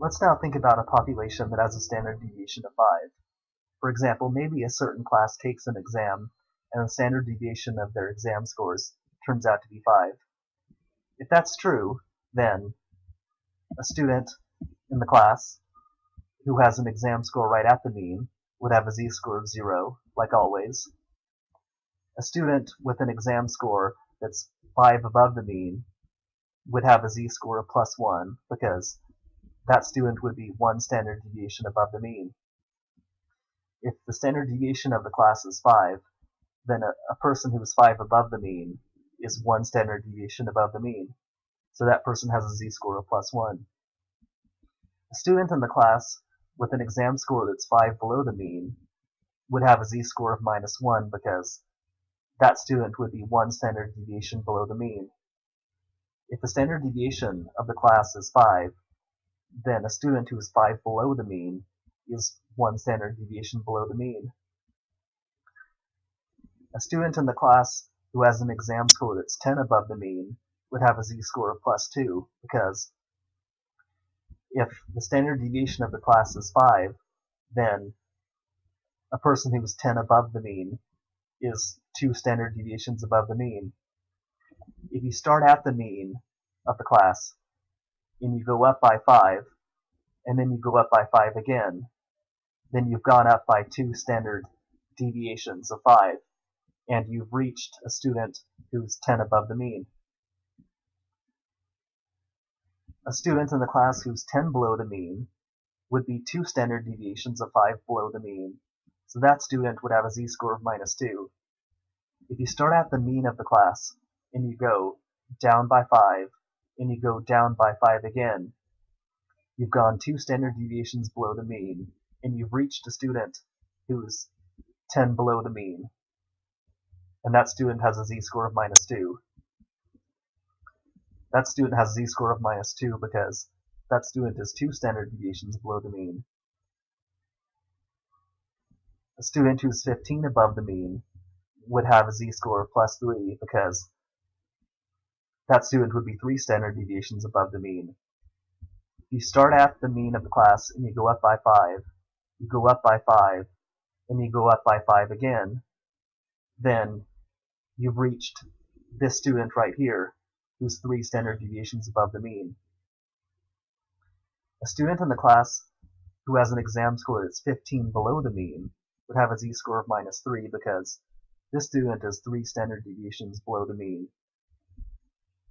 Let's now think about a population that has a standard deviation of 5. For example, maybe a certain class takes an exam and the standard deviation of their exam scores turns out to be 5. If that's true, then a student in the class who has an exam score right at the mean would have a z-score of 0, like always. A student with an exam score that's 5 above the mean would have a z-score of plus 1 because that student would be one standard deviation above the mean. If the standard deviation of the class is 5, then a, a person who is 5 above the mean is one standard deviation above the mean. So that person has a z-score of plus 1. A student in the class with an exam score that's 5 below the mean would have a z-score of minus 1 because that student would be one standard deviation below the mean. If the standard deviation of the class is 5, then a student who is 5 below the mean is one standard deviation below the mean. A student in the class who has an exam score that's 10 above the mean would have a z-score of plus 2 because if the standard deviation of the class is 5, then a person who is 10 above the mean is two standard deviations above the mean. If you start at the mean of the class and you go up by 5, and then you go up by 5 again, then you've gone up by two standard deviations of 5, and you've reached a student who's 10 above the mean. A student in the class who's 10 below the mean would be two standard deviations of 5 below the mean, so that student would have a z-score of minus 2. If you start at the mean of the class, and you go down by 5, and you go down by 5 again, you've gone two standard deviations below the mean, and you've reached a student who's 10 below the mean. And that student has a z-score of minus 2. That student has a z-score of minus 2 because that student is two standard deviations below the mean. A student who's 15 above the mean would have a z-score of plus 3 because that student would be three standard deviations above the mean. You start at the mean of the class and you go up by 5, you go up by 5, and you go up by 5 again, then you've reached this student right here, who's three standard deviations above the mean. A student in the class who has an exam score that's 15 below the mean would have a z-score of minus 3 because this student is three standard deviations below the mean.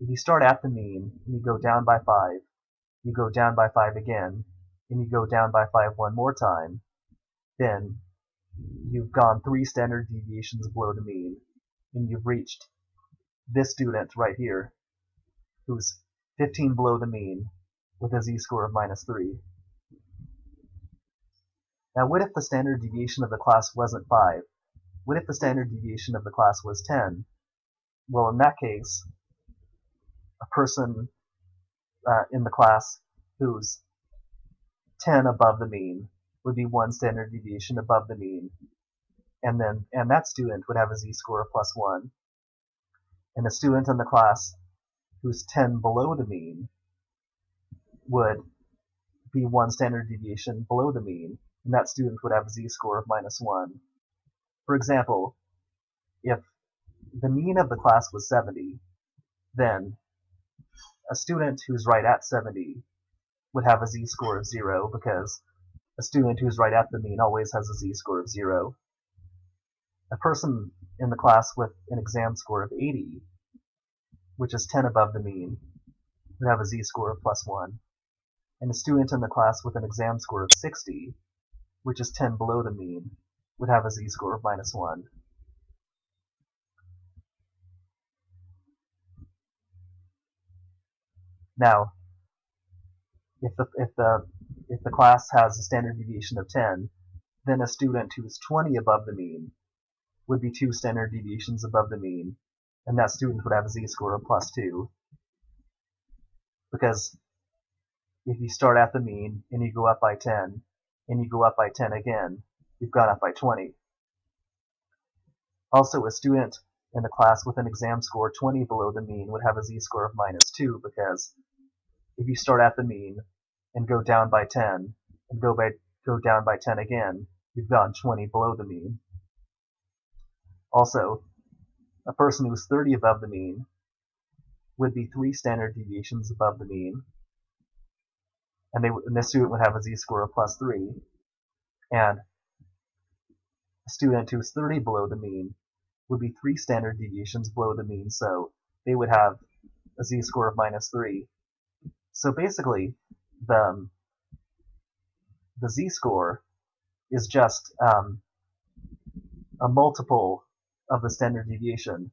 If you start at the mean and you go down by 5, you go down by 5 again, and you go down by 5 one more time, then you've gone three standard deviations below the mean, and you've reached this student right here, who's 15 below the mean, with a z-score of minus 3. Now what if the standard deviation of the class wasn't 5? What if the standard deviation of the class was 10? Well, in that case, a person uh, in the class who's 10 above the mean would be one standard deviation above the mean. And then, and that student would have a z-score of plus 1. And a student in the class who's 10 below the mean would be one standard deviation below the mean, and that student would have a z-score of minus 1. For example, if the mean of the class was 70, then a student who's right at 70 would have a z-score of 0 because a student who's right at the mean always has a z-score of 0. A person in the class with an exam score of 80, which is 10 above the mean, would have a z-score of plus 1. And a student in the class with an exam score of 60, which is 10 below the mean, would have a z-score of minus 1. Now, if the, if the, if the class has a standard deviation of 10, then a student who is 20 above the mean would be two standard deviations above the mean, and that student would have a z-score of plus 2. Because if you start at the mean and you go up by 10, and you go up by 10 again, you've gone up by 20. Also, a student in the class with an exam score 20 below the mean would have a z-score of minus 2 because if you start at the mean and go down by 10 and go by go down by 10 again, you've gone 20 below the mean. Also, a person who's 30 above the mean would be three standard deviations above the mean, and, they, and this student would have a z-score of plus 3, and a student who's 30 below the mean would be three standard deviations below the mean, so they would have a z-score of minus 3. So basically, the, the z-score is just um, a multiple of the standard deviation.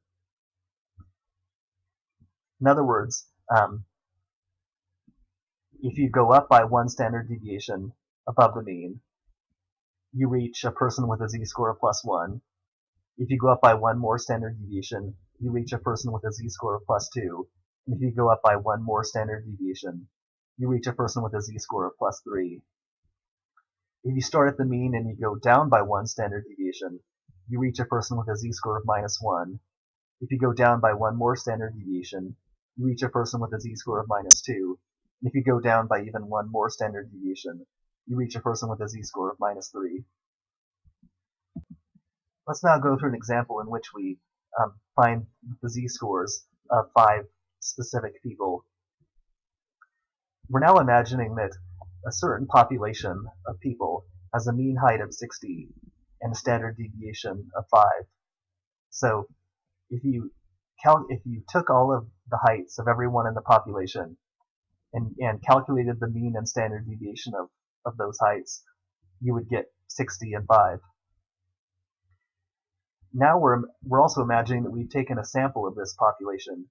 In other words, um, if you go up by one standard deviation above the mean, you reach a person with a z-score of plus 1. If you go up by one more standard deviation, you reach a person with a z-score of plus 2. And if you go up by one more standard deviation, you reach a person with a z-score of plus 3. If you start at the mean and you go down by one standard deviation, you reach a person with a z-score of minus 1. If you go down by one more standard deviation, you reach a person with a z-score of minus 2. And if you go down by even one more standard deviation, you reach a person with a z-score of minus 3. Let's now go through an example in which we um, find the z-scores of five specific people. We're now imagining that a certain population of people has a mean height of 60 and a standard deviation of 5. So if you if you took all of the heights of everyone in the population and, and calculated the mean and standard deviation of, of those heights, you would get 60 and 5. Now we're, we're also imagining that we've taken a sample of this population